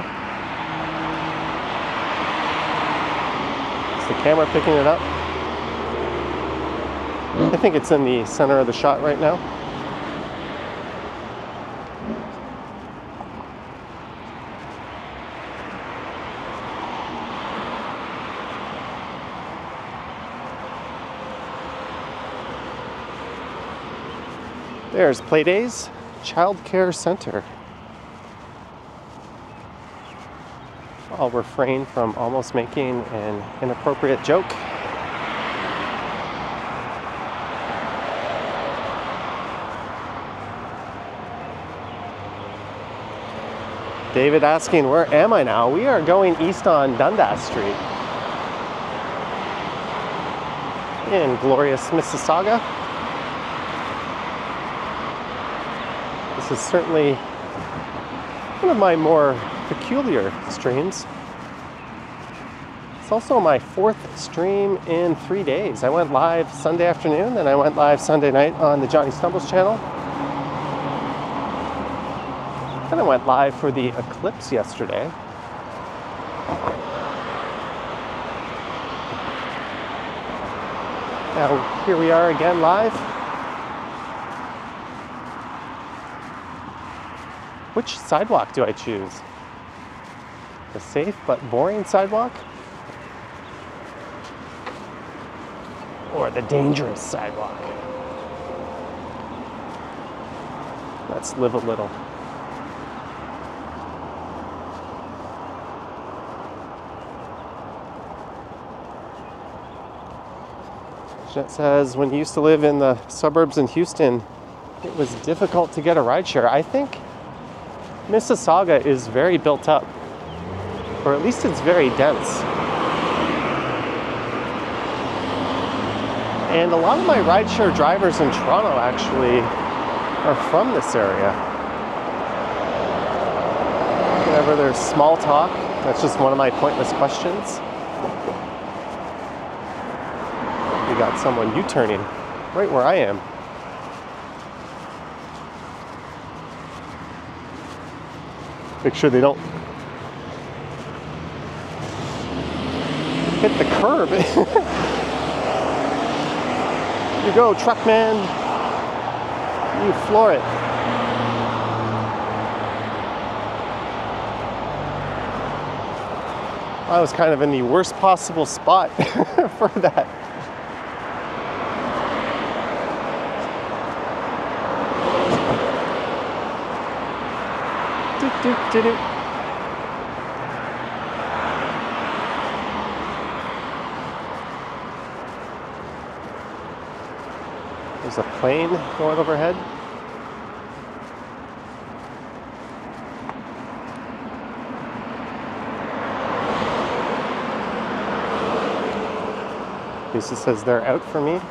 Is the camera picking it up? I think it's in the center of the shot right now. There's Playdays Child Care Center. I'll refrain from almost making an inappropriate joke. David asking, where am I now? We are going east on Dundas Street in glorious Mississauga. Is certainly one of my more peculiar streams. It's also my fourth stream in three days. I went live Sunday afternoon, and I went live Sunday night on the Johnny Stumbles channel. And I went live for the eclipse yesterday. Now, here we are again live. Which sidewalk do I choose? The safe but boring sidewalk? Or the dangerous sidewalk? Let's live a little. Jeanette says, when you used to live in the suburbs in Houston, it was difficult to get a rideshare. I think Mississauga is very built up, or at least it's very dense. And a lot of my rideshare drivers in Toronto actually are from this area. Whenever there's small talk, that's just one of my pointless questions. We got someone U-turning right where I am. Make sure they don't hit the curb. you go, truck man. You floor it. I was kind of in the worst possible spot for that. There's a plane going overhead. Lisa says they're out for me.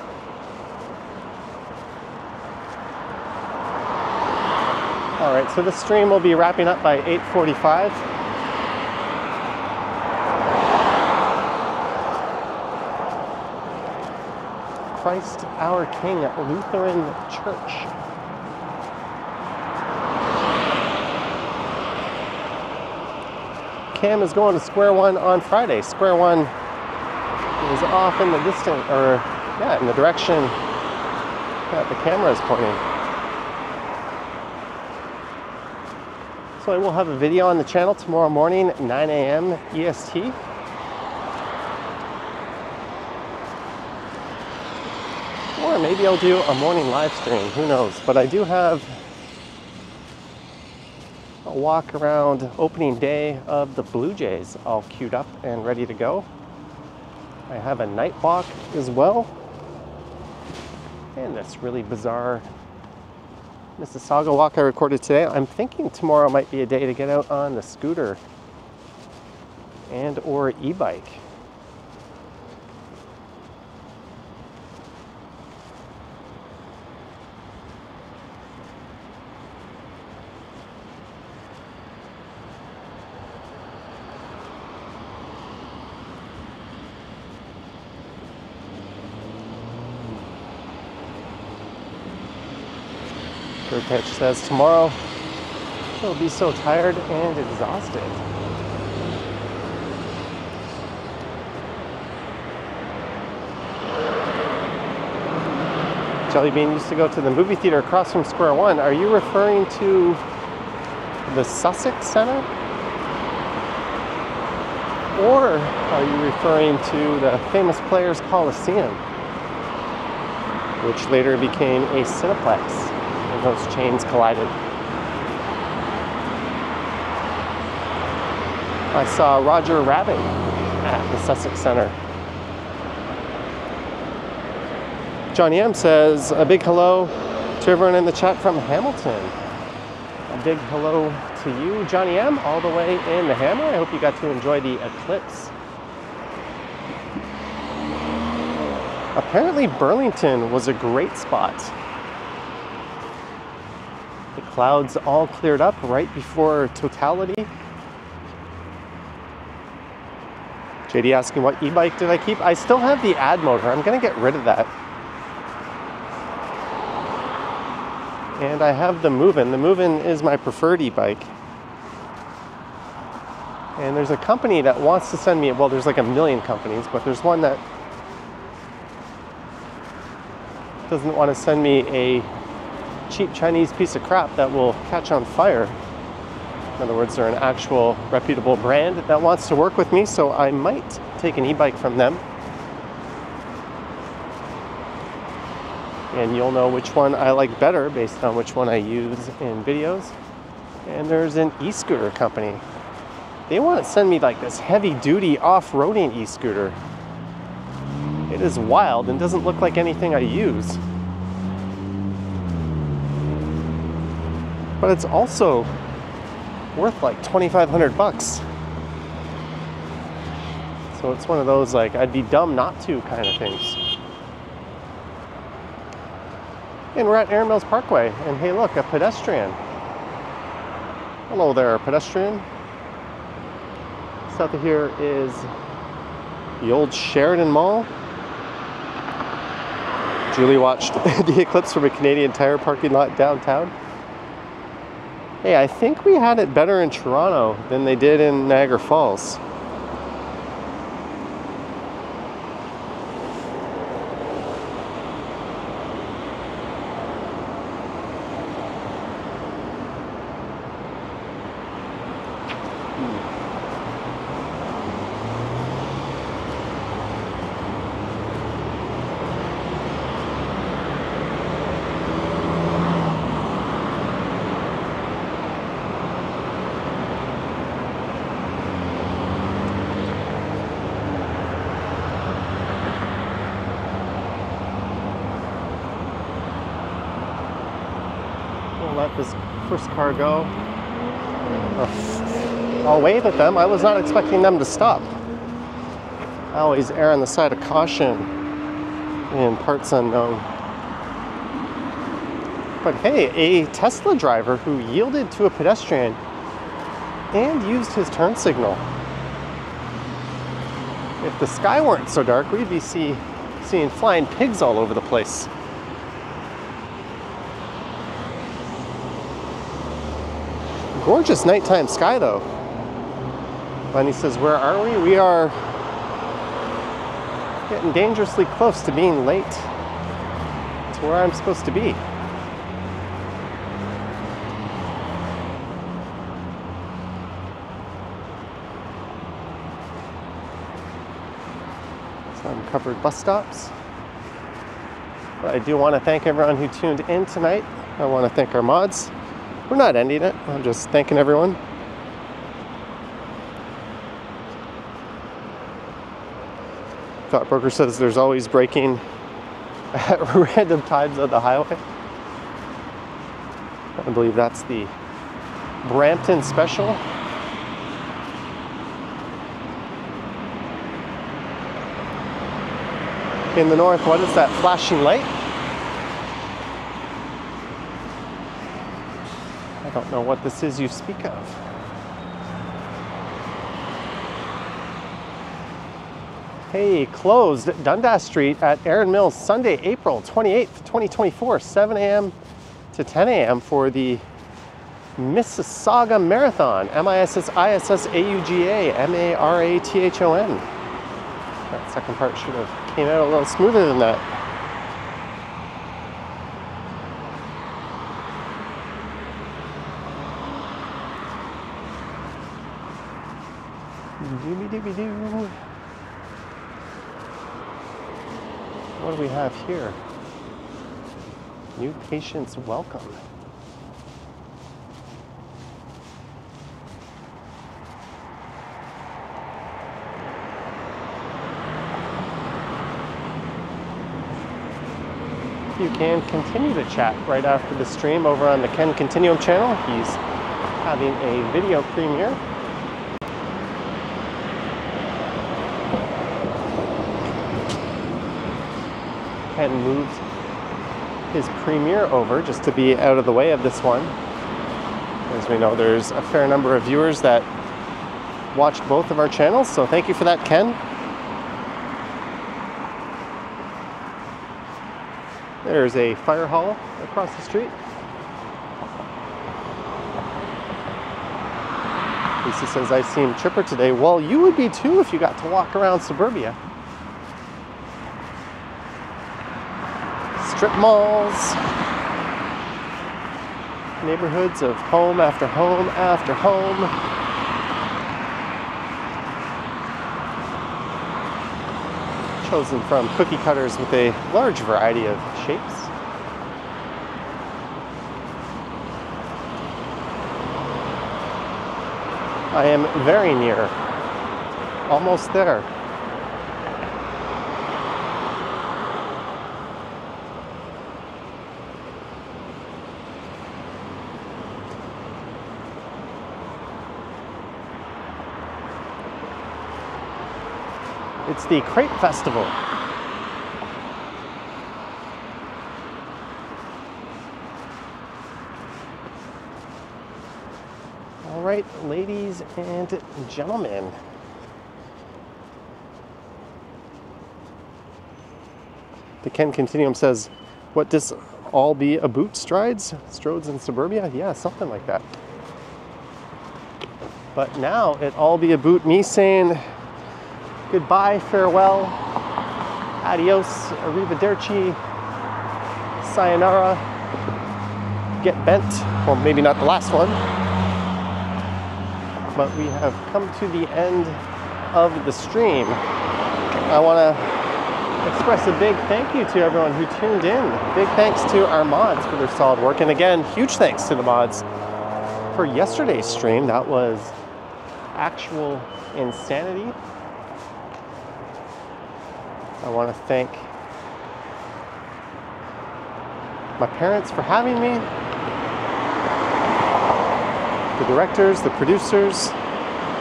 All right, so the stream will be wrapping up by 8:45. Christ our King Lutheran Church. Cam is going to Square One on Friday. Square One is off in the distance, or yeah, in the direction that the camera is pointing. I will have a video on the channel tomorrow morning, 9 a.m. EST. Or maybe I'll do a morning live stream, who knows. But I do have a walk around opening day of the Blue Jays all queued up and ready to go. I have a night walk as well. And this really bizarre Mississauga walk I recorded today. I'm thinking tomorrow might be a day to get out on the scooter and or e-bike. Pitch says tomorrow he'll be so tired and exhausted. Jellybean used to go to the movie theater across from Square One. Are you referring to the Sussex Center? Or are you referring to the famous Players Coliseum, which later became a Cineplex? Those chains collided. I saw Roger Rabbit at the Sussex Center. Johnny M says a big hello to everyone in the chat from Hamilton. A big hello to you, Johnny M, all the way in the Hammer. I hope you got to enjoy the eclipse. Apparently, Burlington was a great spot clouds all cleared up right before totality. JD asking what e-bike did I keep? I still have the Addmotor. I'm gonna get rid of that. And I have the Movin. The Movin is my preferred e-bike. And there's a company that wants to send me, well, there's like a million companies, but there's one that doesn't want to send me a cheap Chinese piece of crap that will catch on fire. In other words, they're an actual reputable brand that wants to work with me, so I might take an e bike from them. And you'll know which one I like better based on which one I use in videos. And there's an e scooter company. They want to send me like this heavy duty off roading e scooter. It is wild and doesn't look like anything I use. But it's also worth like 2500 bucks. So it's one of those like i'd be dumb not to kind of things. And we're at Erin Mills Parkway and hey look a pedestrian. Hello there pedestrian. South of here is the old Sheridan Mall. Julie watched the eclipse from a Canadian Tire parking lot downtown Hey, I think we had it better in Toronto than they did in Niagara Falls. let this first cargo. I'll wave at them. I was not expecting them to stop. I always err on the side of caution in parts unknown. But hey, a Tesla driver who yielded to a pedestrian and used his turn signal. If the sky weren't so dark, we'd be see, seeing flying pigs all over the place. Gorgeous nighttime sky though. Bunny says, Where are we? We are getting dangerously close to being late to where I'm supposed to be. Some covered bus stops. But I do want to thank everyone who tuned in tonight. I want to thank our mods. We're not ending it, I'm just thanking everyone. Thought Broker says there's always braking at random times on the highway. I believe that's the Brampton special. In the north, what is that flashing light? Don't know what this is you speak of. Hey, closed Dundas Street at Erin Mills Sunday, April 28th, 2024, 7 a.m. to 10 a.m. for the Mississauga Marathon. M I S S I S S A U G A M A R A T H O N. That second part should have came out a little smoother than that. Dooby doo. What do we have here? New patients welcome. You can continue to chat right after the stream over on the Ken Continuum channel. He's having a video premiere. Ken moved his premiere over just to be out of the way of this one. As we know, there's a fair number of viewers that watch both of our channels, so thank you for that, Ken. There's a fire hall across the street. Lisa says, I seem chipper today. Well, you would be too if you got to walk around suburbia. Strip malls, neighborhoods of home after home after home. chosen from cookie cutters with a large variety of shapes. I am very near, almost there. It's the Crepe Festival. All right, ladies and gentlemen. The Ken Continuum says, what this all be a boot strides? Stroads in suburbia? Yeah, something like that. But now it all be a boot me saying goodbye, farewell, adios, arrivederci, sayonara, get bent. Well, maybe not the last one, but we have come to the end of the stream. I want to express a big thank you to everyone who tuned in. Big thanks to our mods for their solid work. And again, huge thanks to the mods for yesterday's stream. That was actual insanity. I want to thank my parents for having me. the directors, the producers,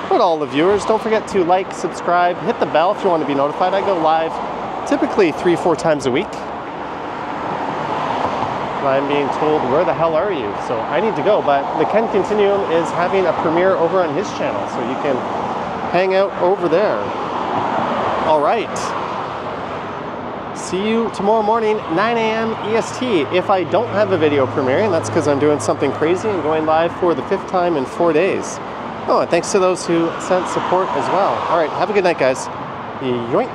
but all the viewers. Don't forget to like, subscribe, hit the bell if you want to be notified. I go live typically three, four times a week. I'm being told, where the hell are you? So I need to go, but the Ken Continuum is having a premiere over on his channel, so you can hang out over there. All right. See you tomorrow morning, 9 a.m. EST. If I don't have a video premiering, that's because I'm doing something crazy and going live for the fifth time in four days. Oh, and thanks to those who sent support as well. All right, have a good night, guys. Yoink.